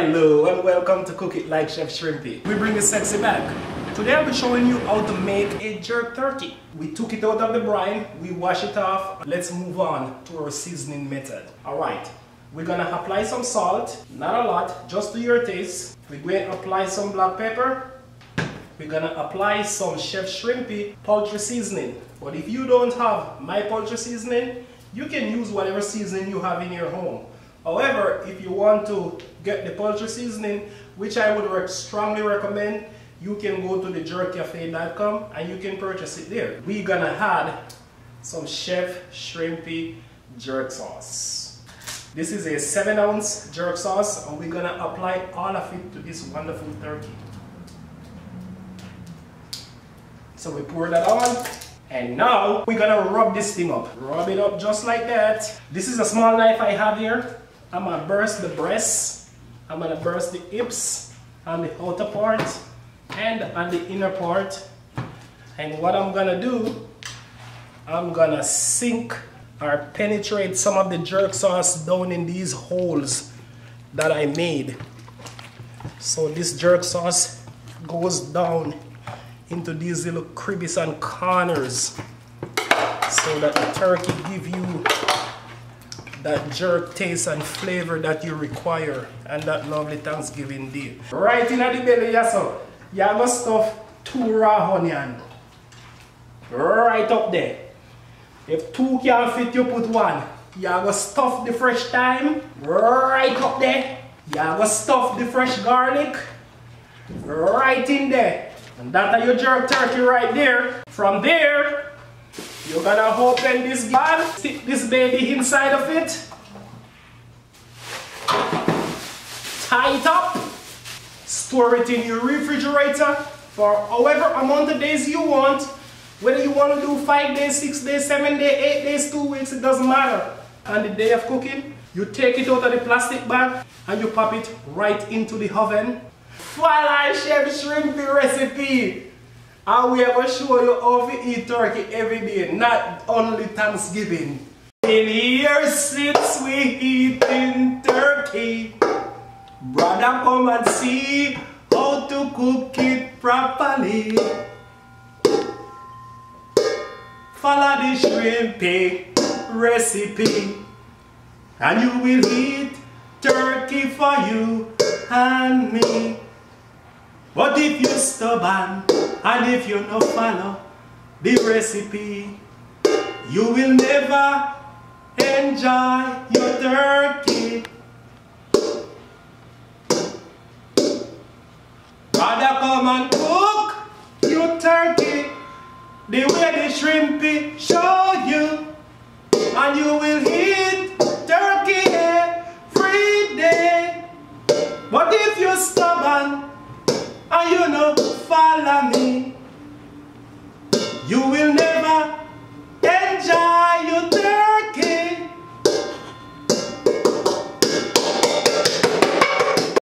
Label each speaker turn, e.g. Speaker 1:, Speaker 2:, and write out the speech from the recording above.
Speaker 1: Hello and welcome to Cook It Like Chef Shrimpy. We bring the sexy back. Today I'll be showing you how to make a jerk turkey. We took it out of the brine, we wash it off. Let's move on to our seasoning method. Alright, we're gonna apply some salt, not a lot, just to your taste. We're going to apply some black pepper. We're gonna apply some Chef Shrimpy poultry seasoning. But if you don't have my poultry seasoning, you can use whatever seasoning you have in your home. However, if you want to get the poultry seasoning, which I would re strongly recommend, you can go to thejerkcafe.com and you can purchase it there. We're gonna add some Chef Shrimpy jerk sauce. This is a 7 ounce jerk sauce and we're gonna apply all of it to this wonderful turkey. So we pour that on and now we're gonna rub this thing up. Rub it up just like that. This is a small knife I have here. I'm gonna burst the breast, I'm gonna burst the hips on the outer part and on the inner part. And what I'm gonna do, I'm gonna sink or penetrate some of the jerk sauce down in these holes that I made. So this jerk sauce goes down into these little crevices and corners so that the turkey give you that jerk taste and flavor that you require and that lovely Thanksgiving day. Right in the belly, yes sir. You have stuff two raw onion. Right up there. If two can fit, you put one. You have to stuff the fresh thyme right up there. You have to stuff the fresh garlic right in there. And that your jerk turkey right there. From there, you're gonna open this bag, stick this baby inside of it, tie it up, store it in your refrigerator for however amount of days you want. Whether you want to do 5 days, 6 days, 7 days, 8 days, 2 weeks, it doesn't matter. On the day of cooking, you take it out of the plastic bag and you pop it right into the oven. Voila, Chef Shrimpy recipe! I will ever show you how eat turkey every day, not only Thanksgiving. In here since we eating turkey. Brother, come and see how to cook it properly. Follow the shrimpy recipe and you will eat turkey for you and me. But if you're stubborn? And if you no follow the recipe, you will never enjoy your turkey. Rather come and cook your turkey. The way the shrimpy show you, and you will you know follow me. You will never